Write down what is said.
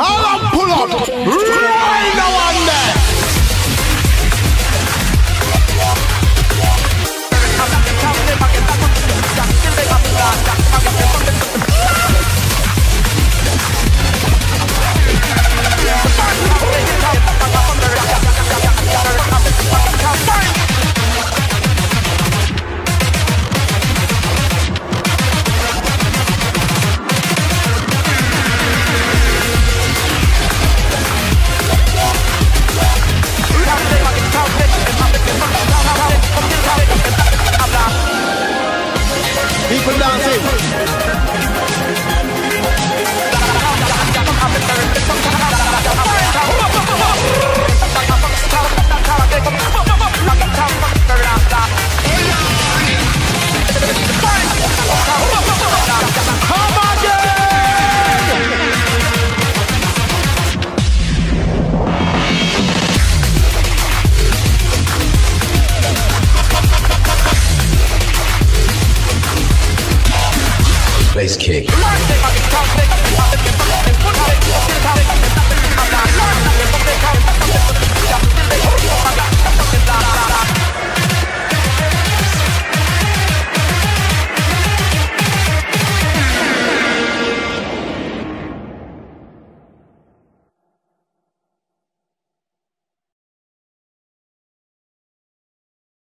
Alan pull up. Hey. place kick.